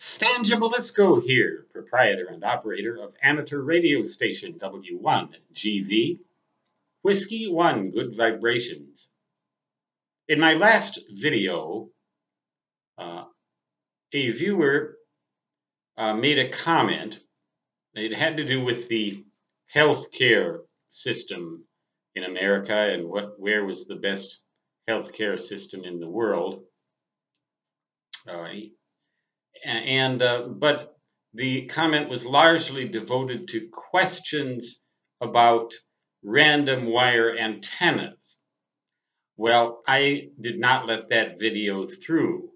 Stan Gibilisco here, proprietor and operator of amateur radio station W1GV, Whiskey 1 Good Vibrations. In my last video, uh, a viewer uh, made a comment. It had to do with the healthcare system in America and what where was the best healthcare system in the world. Uh, and uh, but the comment was largely devoted to questions about random wire antennas. Well, I did not let that video through,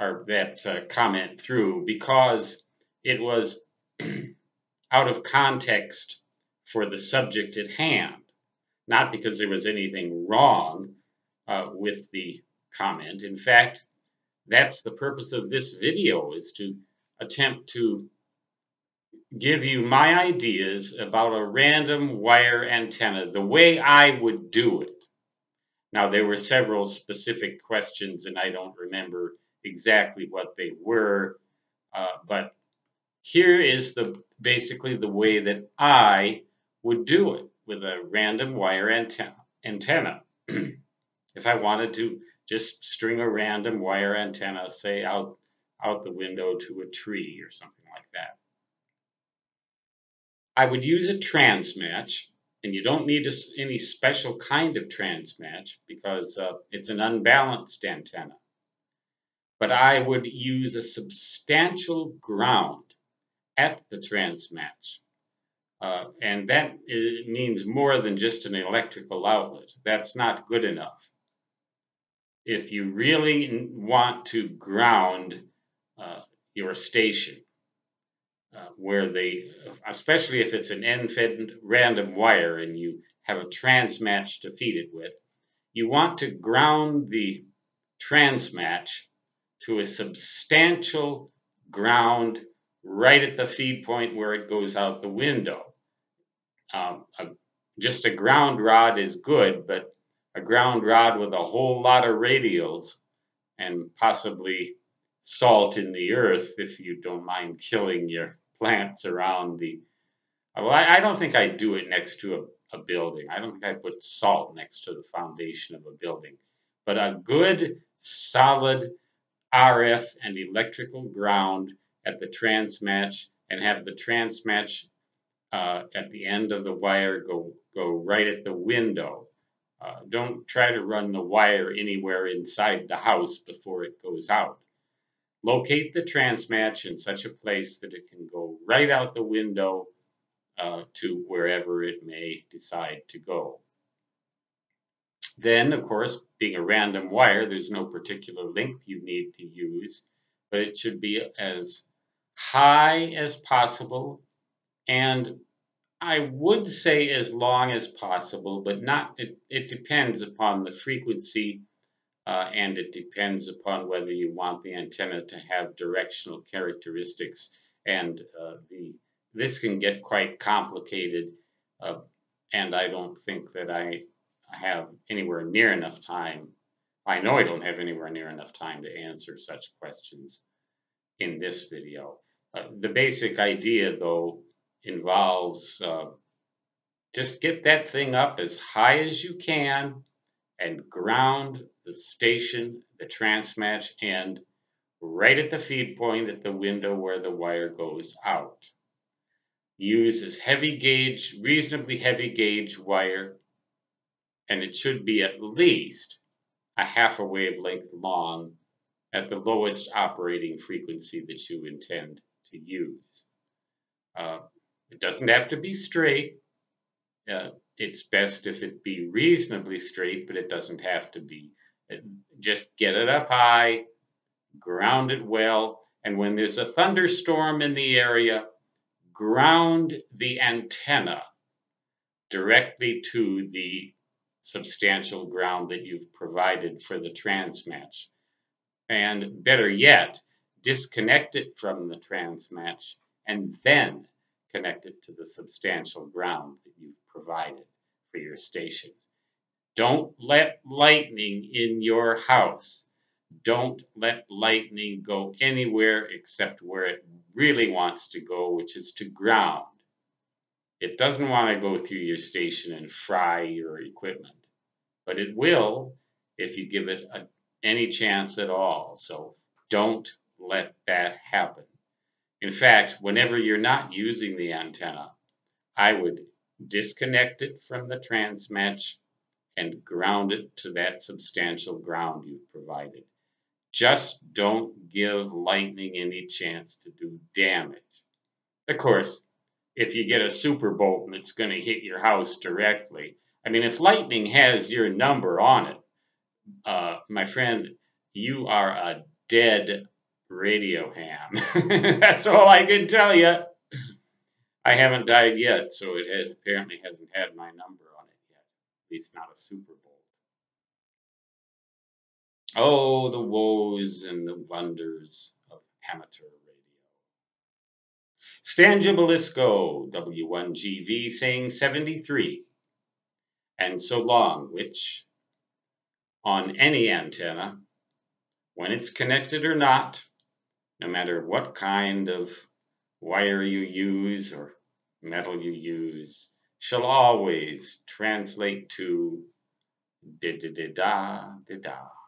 or that uh, comment through, because it was out of context for the subject at hand. Not because there was anything wrong uh, with the comment. In fact, that's the purpose of this video is to attempt to give you my ideas about a random wire antenna, the way I would do it. Now, there were several specific questions, and I don't remember exactly what they were, uh, but here is the basically the way that I would do it with a random wire antenna. antenna. if I wanted to just string a random wire antenna, say out, out the window to a tree or something like that. I would use a transmatch, and you don't need a, any special kind of transmatch because uh, it's an unbalanced antenna. But I would use a substantial ground at the transmatch. Uh, and that means more than just an electrical outlet. That's not good enough if you really want to ground uh, your station, uh, where they, especially if it's an end-fed random wire and you have a transmatch to feed it with, you want to ground the transmatch to a substantial ground right at the feed point where it goes out the window. Um, a, just a ground rod is good, but a ground rod with a whole lot of radials and possibly salt in the earth if you don't mind killing your plants around the well I, I don't think I'd do it next to a, a building. I don't think I'd put salt next to the foundation of a building. But a good solid RF and electrical ground at the transmatch and have the transmatch uh, at the end of the wire go go right at the window uh, don't try to run the wire anywhere inside the house before it goes out. Locate the transmatch in such a place that it can go right out the window uh, to wherever it may decide to go. Then, of course, being a random wire, there's no particular length you need to use, but it should be as high as possible and I would say as long as possible, but not. It, it depends upon the frequency uh, and it depends upon whether you want the antenna to have directional characteristics. And uh, the this can get quite complicated, uh, and I don't think that I have anywhere near enough time. I know I don't have anywhere near enough time to answer such questions in this video. Uh, the basic idea, though, involves uh, just get that thing up as high as you can and ground the station, the transmatch end, right at the feed point at the window where the wire goes out. Use this heavy gauge, reasonably heavy gauge wire, and it should be at least a half a wavelength long at the lowest operating frequency that you intend to use. Uh, it doesn't have to be straight. Uh, it's best if it be reasonably straight, but it doesn't have to be. It, just get it up high, ground it well, and when there's a thunderstorm in the area, ground the antenna directly to the substantial ground that you've provided for the transmatch. And better yet, disconnect it from the transmatch and then connected to the substantial ground that you've provided for your station. Don't let lightning in your house. don't let lightning go anywhere except where it really wants to go, which is to ground. It doesn't want to go through your station and fry your equipment, but it will if you give it a, any chance at all. So don't let that happen. In fact, whenever you're not using the antenna, I would disconnect it from the transmatch and ground it to that substantial ground you've provided. Just don't give lightning any chance to do damage. Of course, if you get a super bolt and it's going to hit your house directly, I mean, if lightning has your number on it, uh, my friend, you are a dead radio ham. That's all I can tell you. I haven't died yet, so it has, apparently hasn't had my number on it yet. At least not a super bolt. Oh, the woes and the wonders of amateur radio. Stan Gibilisco, W1GV, saying 73. And so long, which on any antenna, when it's connected or not, no matter what kind of wire you use or metal you use, shall always translate to da da da da da da.